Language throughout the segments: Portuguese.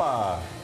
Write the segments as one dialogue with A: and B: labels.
A: Opa!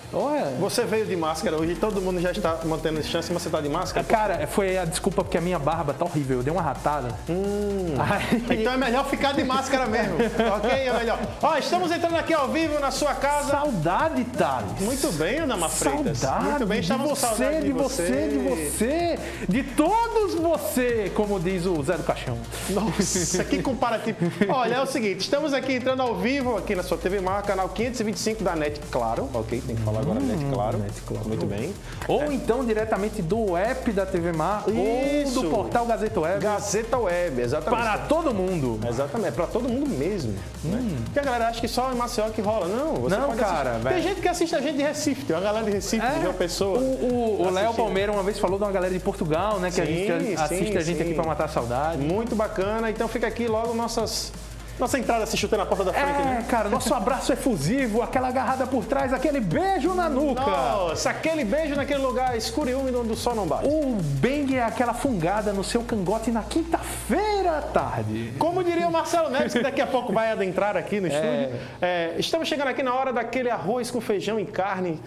A: Você veio de máscara hoje, todo mundo já está mantendo chance, mas você está de máscara?
B: Cara, foi a desculpa porque a minha barba tá horrível, eu dei uma ratada.
A: Hum. Aí... Então é melhor ficar de máscara mesmo, ok? É melhor. Ó, estamos entrando aqui ao vivo na sua casa.
B: Saudade, Thales.
A: Muito bem, Ana Mafreitas.
B: Saudade
A: Muito bem,
B: de você, de, você, de você, de todos você, como diz o Zé do Caixão.
A: Nossa, que comparativo. Olha, é o seguinte, estamos aqui entrando ao vivo aqui na sua TV Mar, canal 525 da NET, claro, ok? Tem que falar agora NET, claro. NET, claro. Muito bem.
B: Ou é. então diretamente do app da TV Mar Isso. ou do portal Gazeta Web.
A: Gazeta Web, exatamente.
B: Para todo mundo.
A: Exatamente, para todo mundo mesmo. Hum. Né? Porque a galera acha que só em Maceió que rola. Não, você
B: Não, cara.
A: Tem gente que assiste a gente de Recife, tem uma galera de Recife, é. de uma pessoa.
B: O Léo Palmeira uma vez falou de uma galera de Portugal, né? Que sim, a gente assiste sim, a gente sim. aqui para matar a saudade.
A: Muito bacana. Então fica aqui logo nossas nossa entrada se chutando na porta da frente,
B: é,
A: né?
B: cara, nosso abraço efusivo, aquela agarrada por trás, aquele beijo na nuca.
A: Nossa, aquele beijo naquele lugar escuro e úmido onde o sol não bate.
B: O bang é aquela fungada no seu cangote na quinta-feira à tarde.
A: Como diria o Marcelo Neves, que daqui a pouco vai adentrar aqui no é. estúdio. É, estamos chegando aqui na hora daquele arroz com feijão e carne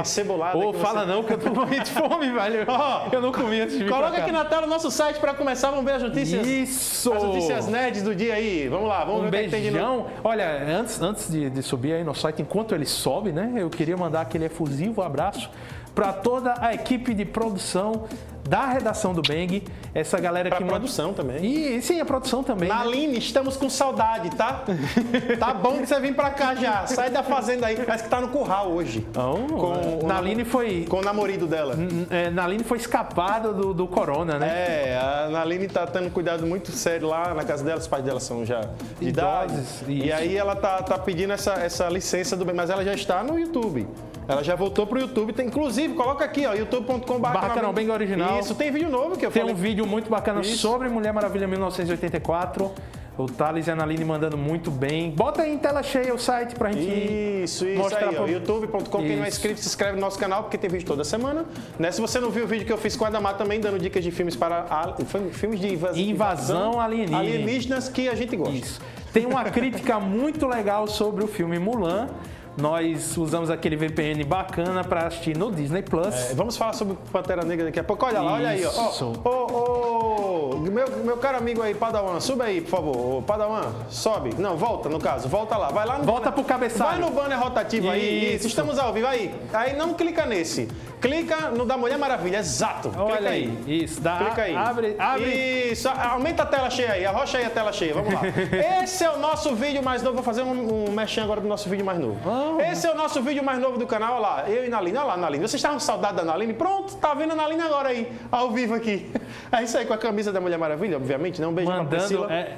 A: acebolada.
B: Ô, fala você... não, que eu tô morrendo de fome, velho. Oh, eu não comi antes de
A: Coloca aqui na tela o nosso site para começar, vamos ver as notícias.
B: Isso!
A: As notícias nerds do dia aí. Vamos lá, vamos
B: um beijão. Olha, antes, antes de, de, subir aí no site, enquanto ele sobe, né? Eu queria mandar aquele efusivo abraço para toda a equipe de produção da redação do Bang, essa galera
A: pra
B: que
A: produção também.
B: E sim, a produção também.
A: Né? Naline, né? estamos com saudade, tá? tá bom que você vir para cá já. Sai da fazenda aí, parece que tá no curral hoje.
B: Oh, com Naline foi
A: com o namorado dela.
B: É, Naline foi escapada do, do corona, né?
A: É, a Naline tá tendo cuidado muito sério lá na casa dela, os pais dela são já de idade. E aí ela tá, tá pedindo essa, essa licença do bem, mas ela já está no YouTube. Ela já voltou pro YouTube. Tem, inclusive, coloca aqui, ó, youtube.com.br.
B: Canal Bem Original.
A: Isso, tem vídeo novo que eu
B: Tem
A: falei.
B: um vídeo muito bacana Isso. sobre Mulher Maravilha 1984. O Thales e a Analine mandando muito bem. Bota aí em tela cheia o site pra gente
A: Isso, isso mostrar aí, pro... youtube.com. Quem não é inscrito, se inscreve no nosso canal, porque tem vídeo toda semana. Né? Se você não viu o vídeo que eu fiz com a Adamar também, dando dicas de filmes para... A... Filmes de invasão,
B: invasão alienígena.
A: alienígenas que a gente gosta.
B: Isso. Tem uma crítica muito legal sobre o filme Mulan nós usamos aquele VPN bacana para assistir no Disney Plus.
A: É, vamos falar sobre Pantera Negra daqui a pouco. Olha lá, olha aí, ó. Ô, meu, meu caro amigo aí, Padawan, suba aí, por favor. Padawan, sobe. Não, volta, no caso, volta lá. Vai lá no
B: Volta banner, pro cabeçalho.
A: Vai no banner rotativo Isso. aí. Isso, estamos ao vivo aí. Aí não clica nesse. Clica no da Mulher Maravilha, exato.
B: Olha
A: Clica
B: aí. Isso, dá.
A: Clica aí.
B: Abre, abre.
A: Isso, aumenta a tela cheia aí, arrocha aí a tela cheia, vamos lá. Esse é o nosso vídeo mais novo, vou fazer um, um mexinho agora do nosso vídeo mais novo. Oh. Esse é o nosso vídeo mais novo do canal, olha lá, eu e Naline, olha lá, Naline. Vocês estavam com saudade da Naline? Pronto, tá vendo a Naline agora aí, ao vivo aqui. É isso aí, com a camisa da Mulher Maravilha, obviamente, né? Um beijo
B: Mandando,
A: pra Priscila.
B: É...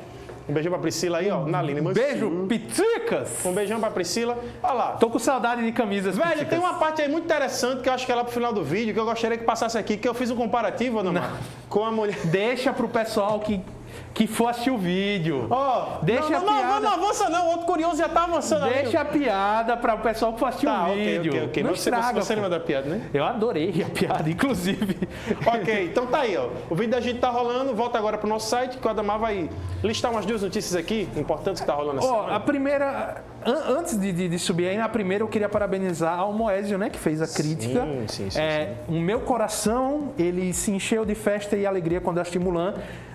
A: Um beijão pra Priscila aí, ó. Naline,
B: um beijo, piticas!
A: Um beijão pra Priscila. Olha lá.
B: Tô com saudade de camisas.
A: Velho,
B: piticas.
A: tem uma parte aí muito interessante que eu acho que é lá pro final do vídeo, que eu gostaria que passasse aqui, que eu fiz um comparativo, Ana com a mulher.
B: Deixa pro pessoal que que for assistir o vídeo.
A: Ó, oh, deixa não, não, a piada. Não, não, não avança não, o outro curioso já tá avançando.
B: Deixa a piada para o pessoal que for assistir tá, o vídeo.
A: Ok, ok,
B: Não
A: você,
B: estraga,
A: você, lembra da piada, né?
B: Eu adorei a piada, inclusive.
A: ok, então tá aí, ó. O vídeo da gente tá rolando, volta agora pro nosso site, que o Adamar vai listar umas duas notícias aqui, importantes que tá rolando essa
B: Ó, oh, a primeira... An antes de, de, de, subir aí, na primeira eu queria parabenizar ao Moésio, né, que fez a crítica.
A: Sim, sim, sim,
B: é, sim. O meu coração, ele se encheu de festa e alegria quando eu assisti Mulan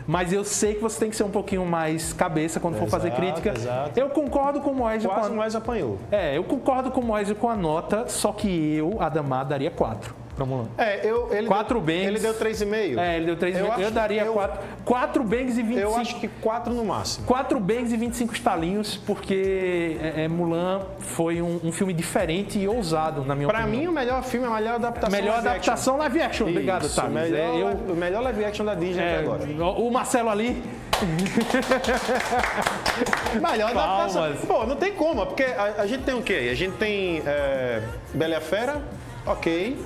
B: mas eu sei que você tem que ser um pouquinho mais cabeça quando
A: exato,
B: for fazer crítica.
A: Exato.
B: Eu concordo com o Moésio.
A: Quase
B: com a...
A: Moésio apanhou.
B: É, eu concordo com o Moésio com a nota, só que eu, Adamar, daria 4 pra Mulan.
A: É, eu, ele
B: quatro
A: deu,
B: bangs.
A: Ele deu 3,5.
B: É, ele deu 3,5. Eu, eu daria 4 quatro bangs e 25.
A: Eu acho que 4 no máximo.
B: 4 bangs e 25 estalinhos, porque é, é, Mulan foi um, um, filme diferente e ousado, na minha
A: pra
B: opinião.
A: Pra mim, o melhor filme, a melhor adaptação
B: Melhor live adaptação
A: action.
B: live action. Obrigado,
A: Isso,
B: Thales.
A: Melhor,
B: é, eu,
A: o melhor live action da Disney
B: é,
A: até agora.
B: O Marcelo ali.
A: melhor adaptação. Pô, não tem como, porque a, a gente tem o quê? A gente tem é, Bela e a Fera, ok.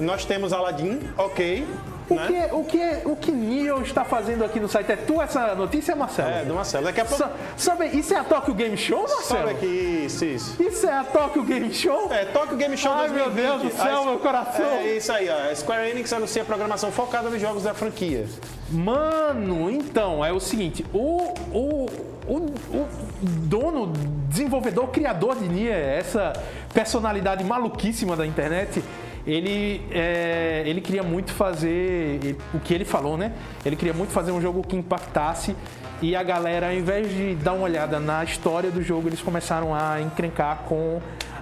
A: Nós temos Aladdin, ok.
B: O, né? que, o, que, o que Neil está fazendo aqui no site? É tu essa notícia, Marcelo?
A: É, do Marcelo. Daqui a pouco...
B: sabe, isso é a Tokyo Game Show, Marcelo?
A: Sabe aqui, isso, isso.
B: Isso é a Tokyo Game Show?
A: É, Tokyo Game Show
B: Ai, 2020. meu Deus do céu, a, meu coração.
A: É isso aí, ó. Square Enix anuncia programação focada nos jogos da franquia.
B: Mano, então, é o seguinte, o, o, o, o dono, desenvolvedor, criador de Nier, essa personalidade maluquíssima da internet, ele, é, ele queria muito fazer o que ele falou, né? Ele queria muito fazer um jogo que impactasse e a galera, ao invés de dar uma olhada na história do jogo, eles começaram a encrencar com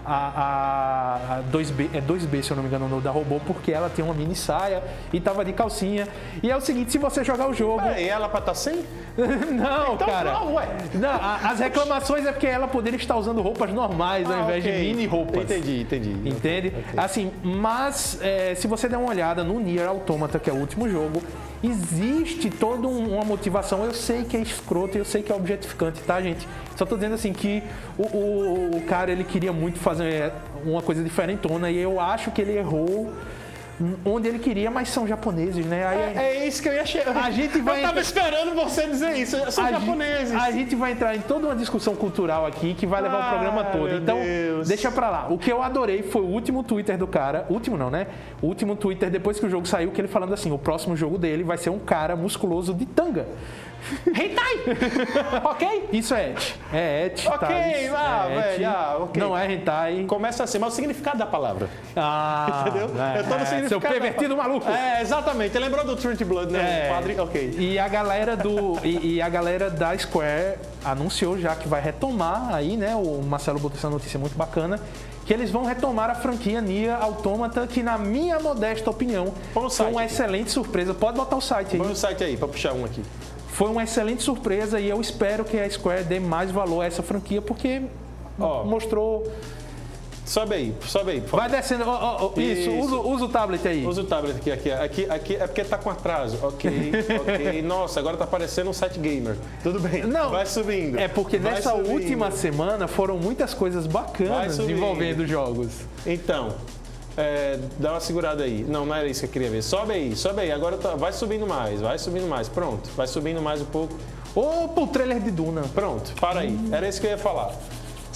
B: a, a, a 2B, é 2B, se eu não me engano, no da robô, porque ela tem uma mini saia e tava de calcinha. E é o seguinte, se você jogar o jogo.
A: E ela pra estar tá sem?
B: não,
A: então,
B: cara.
A: Não, ué.
B: Não, a, as reclamações é porque ela poderia estar usando roupas normais
A: ah,
B: ao invés
A: okay.
B: de mini roupas.
A: Entendi, entendi.
B: Entende? Okay. Assim, mas é, se você der uma olhada no Nier Automata, que é o último jogo, existe toda uma motivação. Eu sei que é escroto, eu sei que é objetificante, tá, gente? Só tô dizendo assim que o, o, o cara ele queria muito fazer uma coisa diferentona e eu acho que ele errou onde ele queria, mas são japoneses, né?
A: Aí, é, é, isso que eu ia chegar.
B: A gente vai
A: eu tava esperando você dizer isso. São a japoneses.
B: Gente, a gente vai entrar em toda uma discussão cultural aqui que vai levar ah, o programa todo. Então,
A: Deus.
B: deixa pra lá. O que eu adorei foi o último Twitter do cara. Último não, né? O último Twitter depois que o jogo saiu, que ele falando assim: o próximo jogo dele vai ser um cara musculoso de tanga.
A: Hentai! ok?
B: Isso é et. É et.
A: Ok,
B: tá,
A: ah, é velho, ah, ok.
B: Não é hentai.
A: Começa assim, mas o significado da palavra.
B: Ah,
A: Entendeu?
B: É,
A: Eu tô no
B: é,
A: significado.
B: Seu pervertido
A: da...
B: maluco.
A: É, exatamente. Você lembrou do Trinity Blood, né?
B: É.
A: O padre, ok.
B: E a galera do. e, e, a galera da Square anunciou já que vai retomar aí, né? O Marcelo botou essa notícia muito bacana que eles vão retomar a franquia Nia Automata, que na minha modesta opinião foi uma excelente surpresa. Pode botar o site aí.
A: Põe o site aí, para puxar um aqui.
B: Foi uma excelente surpresa e eu espero que a Square dê mais valor a essa franquia, porque oh. mostrou
A: Sobe aí, sobe aí.
B: Vai descendo. Oh, oh, isso, isso. Usa, usa, o tablet aí.
A: Usa o tablet aqui, aqui, aqui, aqui é porque tá com atraso. Ok, ok. Nossa, agora tá aparecendo um site gamer. Tudo bem.
B: Não.
A: Vai subindo.
B: É porque
A: Vai
B: nessa
A: subindo.
B: última semana foram muitas coisas bacanas envolvendo jogos.
A: Então, é, dá uma segurada aí. Não, não era isso que eu queria ver. Sobe aí, sobe aí. Agora tá, vai subindo mais, vai subindo mais. Pronto, vai subindo mais um pouco.
B: Opa, o trailer de Duna.
A: Pronto, para aí. Era isso que eu ia falar.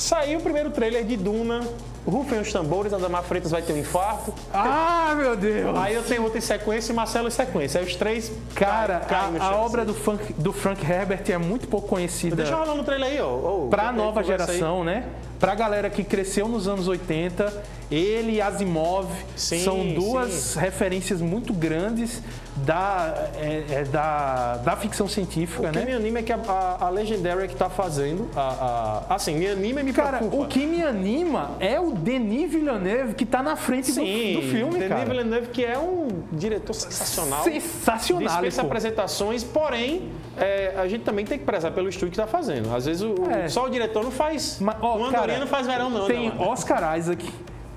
A: Saiu o primeiro trailer de Duna. Rufem os tambores, Adamar Freitas vai ter um infarto.
B: Ah, meu Deus!
A: Aí eu tenho outro em sequência e Marcelo em sequência. Aí os três.
B: Cara, caem, a, a obra do, funk, do Frank Herbert é muito pouco conhecida.
A: Deixa eu rolar no trailer aí, ó. Oh,
B: pra nova geração, né? Pra galera que cresceu nos anos 80, ele e Asimov sim, são duas sim. referências muito grandes da, é, é, da, da ficção científica,
A: o
B: né?
A: O que me anima é que a, a, a Legendary que tá fazendo, a, a, assim, me anima e me
B: cara,
A: preocupa.
B: o que me anima é o Denis Villeneuve que tá na frente
A: sim,
B: do, do filme,
A: Denis
B: cara.
A: Denis Villeneuve que é um diretor sensacional.
B: Sensacional.
A: Dispensa apresentações, porém, é, a gente também tem que prezar pelo estúdio que tá fazendo. Às vezes o, é. só o diretor não faz.
B: Mas, ó,
A: o Andorinha não faz verão não.
B: Tem
A: não,
B: Oscar Isaac,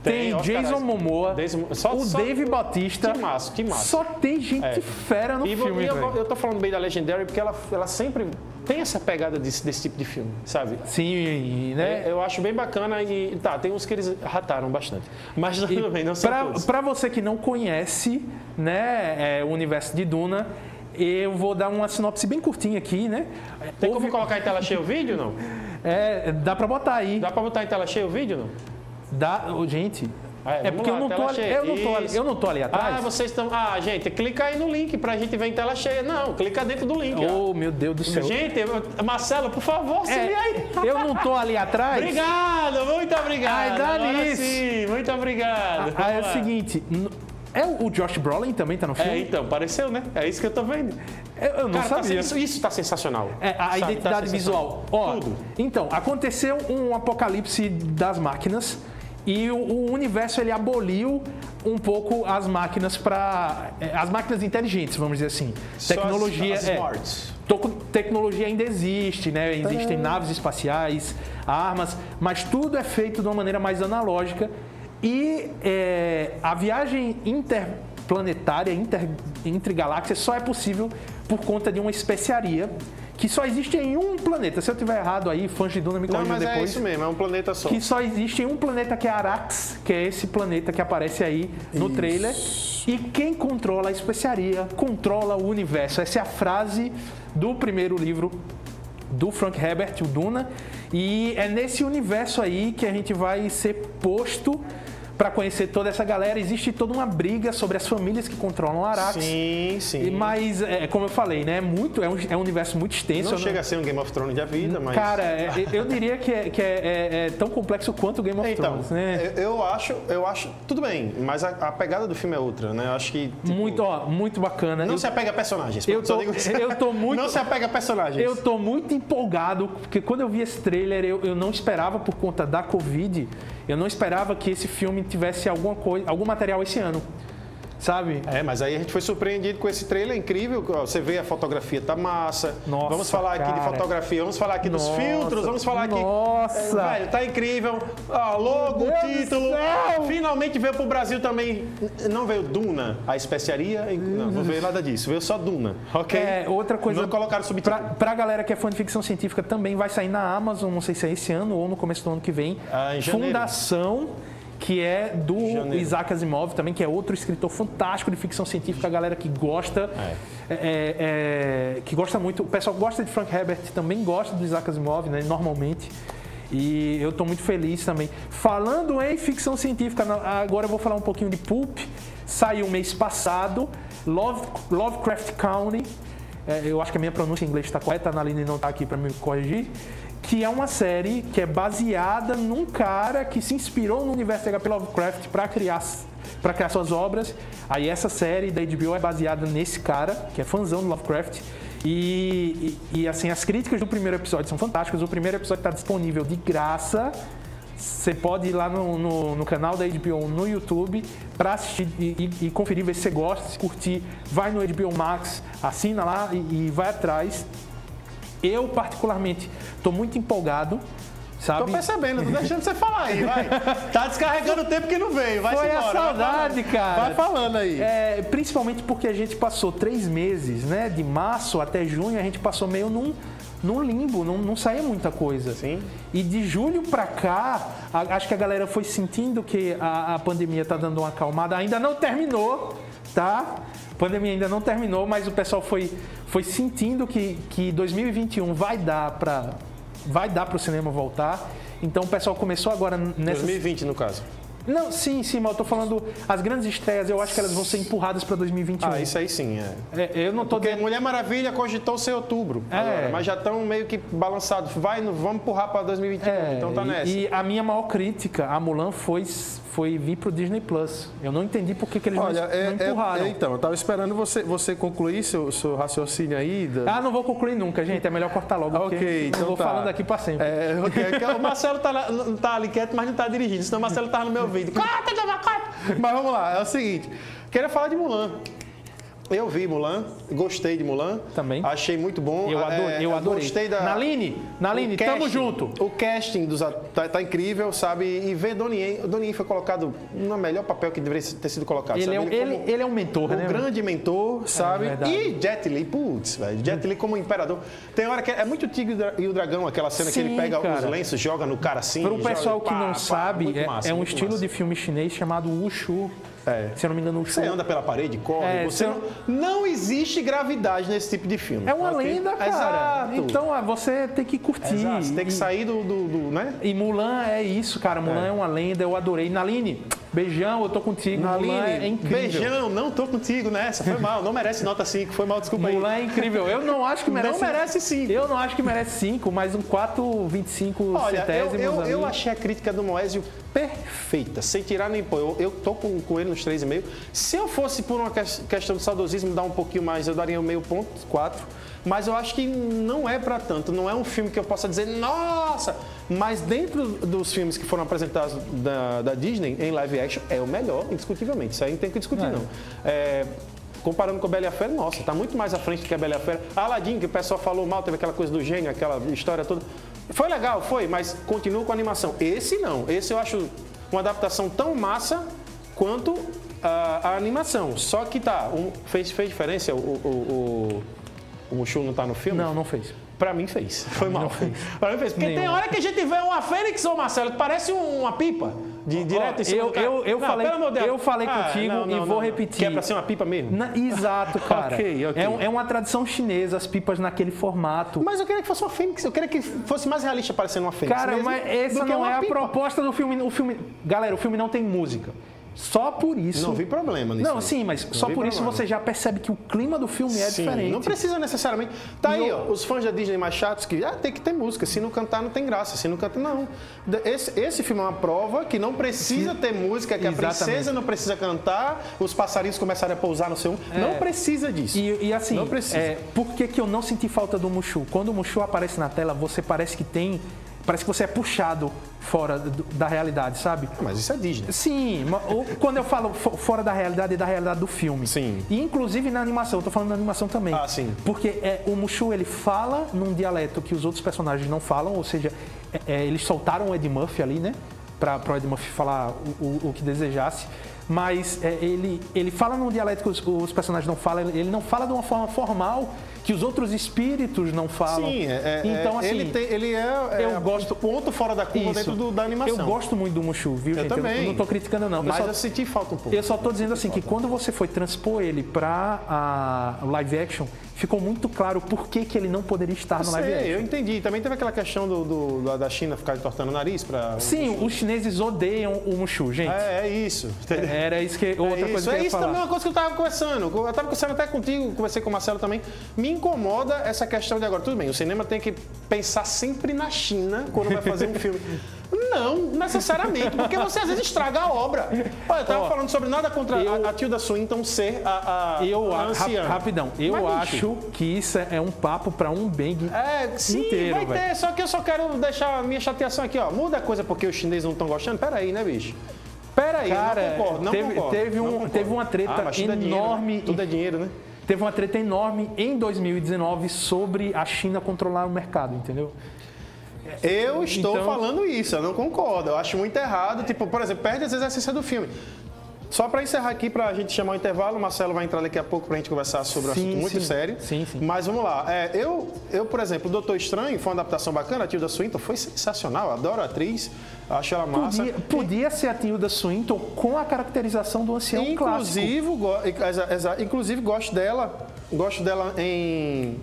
B: tem, tem Jason Momoa, só, o só, Dave Bautista.
A: Que massa, que massa.
B: Só tem gente é. fera no
A: e,
B: filme.
A: E
B: eu,
A: eu, tô falando bem da Legendary porque ela, ela sempre tem essa pegada desse, desse tipo de filme, sabe?
B: Sim, né?
A: É, eu acho bem bacana e tá, tem uns que eles rataram bastante. Mas tudo bem, não todos.
B: Pra você que não conhece né, é, o universo de Duna, eu vou dar uma sinopse bem curtinha aqui, né?
A: Tem Houve... como colocar em tela cheia o vídeo, não?
B: É, dá pra botar aí.
A: Dá pra botar em tela cheia o vídeo, não?
B: Dá, gente,
A: ah,
B: é porque
A: lá,
B: eu, não tô ali, eu, não tô eu não tô ali atrás.
A: Ah, vocês estão. Ah, gente, clica aí no link pra gente ver em tela cheia. Não, clica dentro do link.
B: Oh,
A: ó.
B: meu Deus do céu.
A: Gente, Marcelo, por favor, se
B: é,
A: aí.
B: Eu não tô ali atrás.
A: obrigado, muito obrigado.
B: Ai, dá nisso.
A: sim, muito obrigado.
B: Ah, é o seguinte. É o Josh Brolin também tá no filme?
A: É, então, pareceu, né? É isso que eu tô vendo.
B: Eu, eu não
A: Cara,
B: sabia.
A: Tá, isso, isso tá sensacional.
B: É, a
A: Sabe,
B: identidade
A: tá
B: visual. Ó,
A: Tudo.
B: Então, aconteceu um apocalipse das máquinas e o, o universo ele aboliu um pouco as máquinas para as máquinas inteligentes, vamos dizer assim.
A: Só
B: Tecnologia
A: as, as
B: é, tecnologia ainda existe, né? Existem naves espaciais, armas, mas tudo é feito de uma maneira mais analógica e é, a viagem interplanetária, inter, entre galáxias, só é possível por conta de uma especiaria que só existe em um planeta. Se eu tiver errado aí, fãs de Duna me corrijam
A: Não, mas
B: depois.
A: é isso mesmo, é um planeta só.
B: Que só existe em um planeta que é Arax, que é esse planeta que aparece aí no
A: Isso.
B: trailer. E quem controla a especiaria controla o universo. Essa é a frase do primeiro livro do Frank Herbert, o Duna. E é nesse universo aí que a gente vai ser posto para conhecer toda essa galera. Existe toda uma briga sobre as famílias que controlam o Arax.
A: Sim, sim.
B: Mas, é, como eu falei, né? É, muito, é, um, é um universo muito extenso.
A: Não chega a ser um Game of Thrones da vida, mas.
B: Cara, é, eu diria que, é, que é, é, é, tão complexo quanto o Game of
A: então,
B: Thrones, né?
A: Eu acho, eu acho. Tudo bem, mas a, a pegada do filme é outra, né? Eu acho que.
B: Tipo, muito, ó, muito bacana.
A: Não
B: eu,
A: se apega a personagens.
B: Eu tô, eu tô muito.
A: não se apega a personagens.
B: Eu tô muito empolgado, porque quando eu vi esse trailer, eu, eu não esperava por conta da Covid, eu não esperava que esse filme tivesse alguma coisa, algum material esse ano sabe?
A: É, mas aí a gente foi surpreendido com esse trailer incrível. Você vê a fotografia tá massa.
B: Nossa,
A: vamos falar
B: cara.
A: aqui de fotografia, vamos falar aqui
B: Nossa,
A: dos filtros, vamos falar aqui.
B: Nossa!
A: É, velho, tá incrível. Ó, logo, título. Finalmente veio pro Brasil também. Não veio Duna, a especiaria. Não, não veio nada disso. Veio só Duna. Ok?
B: É, outra coisa.
A: Não colocaram subtítulo.
B: Pra, pra galera que é fã de ficção científica também vai sair na Amazon, não sei se é esse ano ou no começo do ano que vem.
A: Ah.
B: Fundação que é do
A: Janeiro.
B: Isaac Asimov também, que é outro escritor fantástico de ficção científica, a galera que gosta, é, é, é, que gosta muito, o pessoal gosta de Frank Herbert, também gosta do Isaac Asimov, né, normalmente. E eu estou muito feliz também. Falando em ficção científica, agora eu vou falar um pouquinho de Pulp. Saiu mês passado, Love, Lovecraft County. É, eu acho que a minha pronúncia em inglês está correta, a Analine não está aqui para me corrigir que é uma série que é baseada num cara que se inspirou no universo de H.P. Lovecraft para criar para criar suas obras. Aí essa série da HBO é baseada nesse cara, que é fãzão do Lovecraft. E, e, e assim, as críticas do primeiro episódio são fantásticas. O primeiro episódio está disponível de graça. Você pode ir lá no, no, no, canal da HBO no YouTube para assistir e, e, conferir, ver se você gosta, se curtir. Vai no HBO Max, assina lá e vai atrás. Eu, particularmente, estou muito empolgado. Sabe?
A: Tô percebendo, tô deixando você falar aí, vai. Tá descarregando o tempo que não veio, vai
B: Foi
A: embora.
B: a saudade,
A: vai
B: cara.
A: Vai falando aí.
B: É, principalmente porque a gente passou três meses, né? De março até junho, a gente passou meio num, num limbo, não, não saía muita coisa.
A: Sim.
B: E de julho pra cá, a, acho que a galera foi sentindo que a, a pandemia tá dando uma acalmada. Ainda não terminou, tá? A pandemia ainda não terminou, mas o pessoal foi, foi sentindo que, que 2021 vai dar para vai dar para o cinema voltar. Então o pessoal começou agora nessa
A: 2020 no caso.
B: Não, sim, sim, mas eu tô falando as grandes estreias, eu acho que elas vão ser empurradas para 2021.
A: Ah, isso aí sim, é.
B: É, eu não tô
A: Porque
B: dizendo-
A: Mulher Maravilha cogitou ser outubro,
B: É.
A: agora, mas já estão meio que balançados. Vai, vamos empurrar para 2021,
B: É,
A: então tá
B: e-
A: nessa.
B: E a minha maior crítica a Mulan foi, foi vir pro Disney Plus. Eu não entendi por que, que eles não-
A: Olha,
B: não,
A: é, é-
B: empurraram.
A: é, então, eu tava esperando você, você concluir seu, seu raciocínio aí. da-
B: Ah, não vou concluir nunca, gente. É melhor cortar logo.
A: Ok,
B: eu
A: então
B: vou
A: tá.
B: falando aqui para sempre.
A: É, ok, é o Marcelo tá, não tá ali quieto, mas não tá dirigindo, senão o Marcelo tá no meu ouvido. Corta, corta! Mas vamos lá, é o seguinte, queria falar de Mulan. Eu vi Mulan, gostei de Mulan.
B: Também.
A: Achei muito bom.
B: Eu, adorei.
A: É,
B: eu adorei.
A: Gostei da...
B: Naline, Naline,
A: o
B: tamo
A: casting-
B: junto.
A: O casting dos, tá, tá incrível, sabe? E ver Donnie Donnie foi colocado no melhor papel que deveria ter sido colocado.
B: Ele é, um,
A: como-
B: ele, ele é um mentor,
A: o
B: né?
A: grande mentor, sabe?
B: verdade.
A: e Jet Li, putz, velho. Jet Li como imperador. Tem hora que é, é muito Tigre e o Dra- e o Dragão, aquela cena que
B: Sim,
A: ele pega
B: cara.
A: os lenços, joga no cara assim.
B: Para o
A: joga,
B: pessoal que
A: pá,
B: não
A: pá,
B: sabe,
A: muito
B: é,
A: massa,
B: é um estilo
A: massa.
B: de filme chinês chamado Wushu.
A: É.
B: Se eu não me engano, Wushu.
A: Você anda pela parede, corre.
B: É,
A: você não, não existe gravidade nesse tipo de filme.
B: É uma
A: ok?
B: lenda, cara.
A: Exato.
B: Então ah, você tem que curtir.
A: Exato, Você tem que
B: E-
A: sair do, do, do, né?
B: E Mulan é isso, cara. Mulan é,
A: É.
B: uma lenda, eu adorei. Naline, beijão, eu tô contigo. Mulan é incrível.
A: beijão, não tô contigo nessa. Foi mal, não merece nota 5, foi mal, desculpa aí.
B: Mulan é incrível. Eu não acho que merece.
A: Não merece 5.
B: Eu não acho que merece 5, mas um 4,25
A: Olha, eu,
B: centésimos
A: eu, eu achei a crítica do Moésio perfeita, sem tirar nem pôr. Eu, eu tô com, com ele nos 3,5. Se eu fosse por uma ques- questão de saudosismo, dar um pouquinho mais, eu daria meio ponto, 4. Mas eu acho que não é pra tanto. Não é um filme que eu possa dizer, nossa! Mas dentro dos filmes que foram apresentados da, da Disney em live action, é o melhor, indiscutivelmente. Isso aí não tem que discutir,
B: É.
A: não. É, comparando com a Bela e a Fera, nossa, tá muito mais à frente do que a Bela e a Fera. Aladdin, que o pessoal falou mal, teve aquela coisa do gênio, aquela história toda. Foi legal, foi, mas continua com a animação. Esse não. Esse eu acho uma adaptação tão massa quanto a, a animação. Só que tá, um- fez, fez diferença o, o, o, o Mushu não tá no filme?
B: Não, não fez.
A: Pra mim fez. Foi mal.
B: não fez.
A: Pra mim fez. Porque tem
B: Nenhum.
A: hora que a gente vê uma Fênix, ô Marcelo, que parece um- uma pipa. De, direto em cima
B: eu,
A: do cara.
B: eu, eu
A: Não,
B: falei, eu falei
A: Ah,
B: contigo
A: não, não,
B: e vou repetir.
A: Que é pra ser uma pipa mesmo?
B: Na- exato, cara.
A: Ok, ok.
B: É, um- é uma tradição chinesa, as pipas naquele formato.
A: Mas eu queria que fosse uma fênix. Eu queria que fosse mais realista parecendo uma fênix.
B: Cara, mas essa não é a
A: pipa.
B: proposta do filme. O filme. Galera, o filme não tem música. Só por isso.
A: Não vi problema nisso.
B: Não, sim, mas só
A: vi
B: por isso
A: problema.
B: você já percebe que o clima do filme é
A: Sim,
B: diferente.
A: Não precisa necessariamente. Tá aí, ó, os fãs da Disney mais chatos que ah, tem que ter música. Se não cantar, não tem graça. Se não cantar, não. Esse, esse filme é uma prova que não precisa ter música, que a
B: Exatamente.
A: princesa não precisa cantar, os passarinhos começarem a pousar no seu. Não precisa disso.
B: E, e assim,
A: Não precisa.
B: é, por que, que eu não senti falta do Mushu? Quando o Mushu aparece na tela, você parece que tem. Parece que você é puxado fora do- da realidade, sabe?
A: Mas isso é Disney.
B: Sim, ou quando eu falo fo- fora da realidade, é da realidade do filme.
A: Sim.
B: E inclusive na animação, eu tô falando da animação também.
A: Ah, sim.
B: Porque é, o Mushu, ele fala num dialeto que os outros personagens não falam, ou seja, é- é, eles soltaram o Ed Murphy ali, né? Pra, pro Ed Murphy falar o, o- o que desejasse. Mas é, ele, ele fala num dialeto que os, os personagens não falam, ele não fala de uma forma formal que os outros espíritos não falam.
A: Sim, é, é-
B: então, assim,
A: ele, tem- ele é, é
B: eu gosto-
A: ponto fora da curva dentro do- da animação.
B: Eu gosto muito do Mushu, viu,
A: Eu
B: gente?
A: também.
B: Eu não tô criticando, não. Eu
A: Mas
B: só-
A: eu senti falta um pouco.
B: eu só tô dizendo assim que quando você foi transpor ele para a live action, ficou muito claro por que, que ele não poderia estar no live
A: Sei,
B: action.
A: eu entendi. Também teve aquela questão do, do- da- China ficar entortando o nariz para.
B: Sim, os chineses odeiam o Mushu, gente.
A: É, é isso.
B: Era isso que outra
A: é isso,
B: coisa que eu
A: é isso também é uma coisa que eu tava conversando. Eu tava conversando até contigo, conversei com o Marcelo também. Me incomoda essa questão de agora. Tudo bem, o cinema tem que pensar sempre na China quando vai fazer um filme. Não, necessariamente, porque você às vezes estraga a obra. Olha, eu tava
B: Ó,
A: falando sobre nada contra
B: eu-
A: a, a Tilda Swinton ser a, a,
B: Eu,
A: a anciã.
B: rap- rapidão, eu
A: Mas, bicho,
B: acho que isso é um papo para um bang
A: É, sim,
B: inteiro,
A: vai
B: velho.
A: ter, só que eu só quero deixar a minha chateação aqui, ó. Muda a coisa porque os chineses não estão gostando? Pera aí, né, bicho? Pera aí,
B: Cara,
A: não concordo, não
B: teve-
A: concordo,
B: teve
A: não
B: um-
A: concordo.
B: teve uma treta
A: Ah, tudo é dinheiro,
B: enorme
A: né? Tudo é dinheiro, né?
B: Teve uma treta enorme em 2019 sobre a China controlar o mercado, entendeu?
A: Eu estou
B: Então-
A: falando isso, eu não concordo. Eu acho muito errado. Tipo, por exemplo, perde às vezes a essência do filme. Só para encerrar aqui, para a gente chamar o intervalo, o Marcelo vai entrar daqui a pouco para a gente conversar sobre um
B: Sim,
A: assunto muito
B: sim.
A: sério.
B: Sim, sim.
A: Mas vamos lá. É, eu, eu, por exemplo, o Doutor Estranho foi uma adaptação bacana, a Tilda Swinton foi sensacional, adoro a atriz, acho ela massa.
B: Podia, podia ser a Tilda Swinton com a caracterização do ancião clássico.
A: Inclusive, go- exa- exa- inclusive, gosto dela, gosto dela em,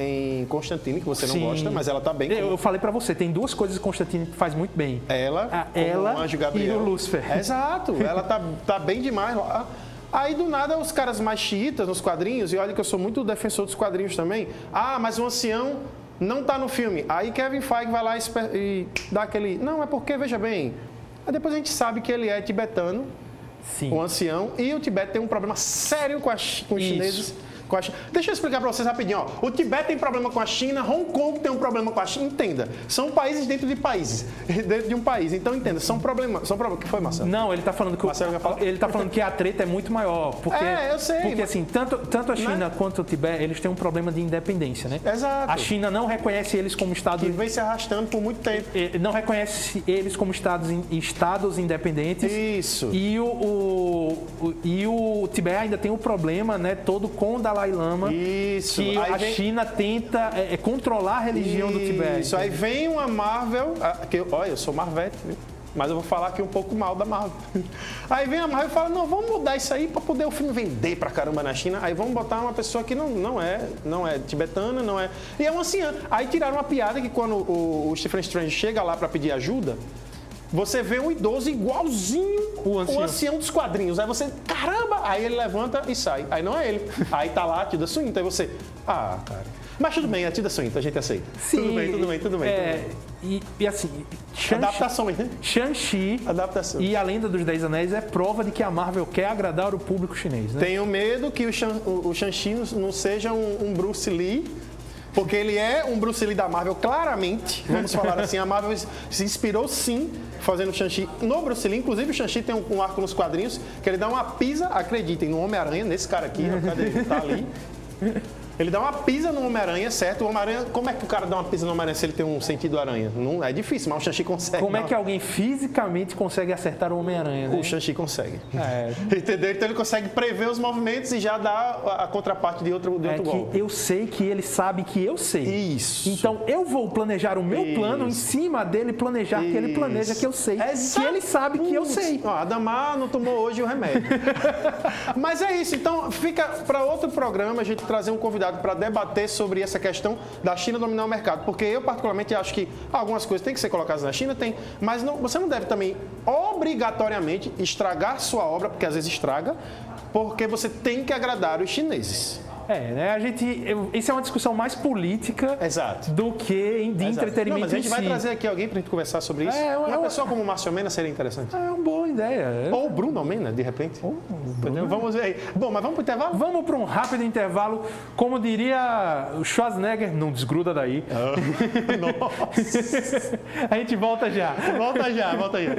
A: em Constantine, que você não
B: Sim.
A: gosta, mas ela tá bem
B: Eu,
A: como-
B: eu falei pra você, tem duas coisas que Constantine faz muito bem.
A: Ela,
B: A- ela
A: o Anjo
B: e
A: Gabriel.
B: o Lúcifer.
A: Exato, ela tá, tá bem demais lá. Aí do nada os caras mais chiitas nos quadrinhos, e olha que eu sou muito defensor dos quadrinhos também. Ah, mas o ancião não tá no filme. Aí Kevin Feige vai lá e, e dá aquele. Não, é porque, veja bem. Aí depois a gente sabe que ele é tibetano,
B: Sim.
A: o ancião, e o Tibete tem um problema sério com, com os
B: Isso.
A: chineses. Com a Chi- Deixa eu explicar para vocês rapidinho. Ó. O Tibete tem problema com a China, Hong Kong tem um problema com a China. Entenda, são países dentro de países, dentro de um país. Então entenda, são problemas. São problemas. O que foi, Marcelo?
B: Não, ele tá falando que o-
A: Marcelo
B: ele tá falando que a treta é muito maior, porque
A: É, eu sei,
B: porque
A: mas-
B: assim, tanto, tanto a China quanto o Tibete, eles têm um problema de independência, né?
A: Exato.
B: A China não reconhece eles como estado
A: Que vem se arrastando por muito tempo.
B: não reconhece eles como estados, estados independentes.
A: Isso.
B: E o, o- o- e o Tibete ainda tem o problema, né, todo com o Dalai Lama,
A: Isso.
B: que
A: Aí
B: a
A: vem-
B: China tenta eh, eh, controlar a religião do Tibete.
A: Isso, aí vem uma Marvel, que, olha, eu sou Marvete, viu? mas eu vou falar aqui um pouco mal da Marvel. Aí vem a Marvel e fala, não, vamos mudar isso aí para poder o filme vender pra caramba na China. Aí vamos botar uma pessoa que não, não é não é tibetana, não é... E é um anciã. Aí tiraram uma piada que quando o, o Stephen Strange chega lá para pedir ajuda, você vê um idoso igualzinho
B: O ancião.
A: o ancião dos quadrinhos. Aí você, caramba! Aí ele levanta e sai. Aí não é ele. Aí tá lá a Tilda Swinton. Aí você, ah, cara. Mas tudo bem, a Tilda Swinton, a gente aceita. tudo bem, tudo bem, tudo bem.
B: é,
A: tudo bem.
B: E, e assim,
A: Adaptações, né?
B: Shang-Chi
A: Adaptação.
B: e a Lenda dos Dez Anéis é prova de que a Marvel quer agradar o público chinês, né?
A: Tenho medo que o Shang-Chi não seja um, um Bruce Lee, porque ele é um Bruce Lee da Marvel, claramente. Vamos falar assim, a Marvel se inspirou sim fazendo Shang-Chi no Bruce Lee. Inclusive, o Shang-Chi tem um, um arco nos quadrinhos que ele dá uma pisa, acreditem, no Homem-Aranha, nesse cara aqui, cadê ele? Tá ali. Ele dá uma pisa no Homem-Aranha, certo? O Homem-Aranha, como é que o cara dá uma pisa no Homem-Aranha se ele tem um sentido aranha? Não é difícil, mas o Shang-Chi consegue.
B: Como é
A: Não.
B: que alguém fisicamente consegue acertar o Homem-Aranha, né?
A: O Shang-Chi consegue.
B: É.
A: Entendeu? Então ele consegue prever os movimentos e já dar a, contraparte de outro, de
B: É
A: outro
B: que
A: golpe.
B: eu sei que ele sabe que eu sei.
A: Isso.
B: Então eu vou planejar o meu
A: Isso.
B: plano em cima dele planejar que ele planeja que eu sei. Que ele sabe que eu sei.
A: Ó, a Damar não tomou hoje o remédio. Mas é isso. Então fica para outro programa a gente trazer um convidado para debater sobre essa questão da China dominar o mercado. Porque eu, particularmente, acho que algumas coisas têm que ser colocadas na China, tem. Mas não- você não deve também obrigatoriamente estragar sua obra, porque às vezes estraga, porque você tem que agradar os chineses.
B: É, né? A gente. eu- isso é uma discussão mais política
A: Exato.
B: do que de
A: Exato.
B: entretenimento.
A: Não, mas a gente
B: em
A: vai
B: si.
A: trazer aqui alguém para a gente conversar sobre isso.
B: É,
A: uma
B: eu-
A: pessoa como o Márcio Mena seria interessante.
B: É uma boa ideia.
A: Ou o Bruno Almeida, de repente. Entendeu? Vamos ver aí. Bom, mas vamos pro intervalo?
B: Vamos para um rápido intervalo. Como diria o Schwarzenegger, não desgruda daí.
A: Nossa.
B: A gente volta já.
A: Volta já, volta já.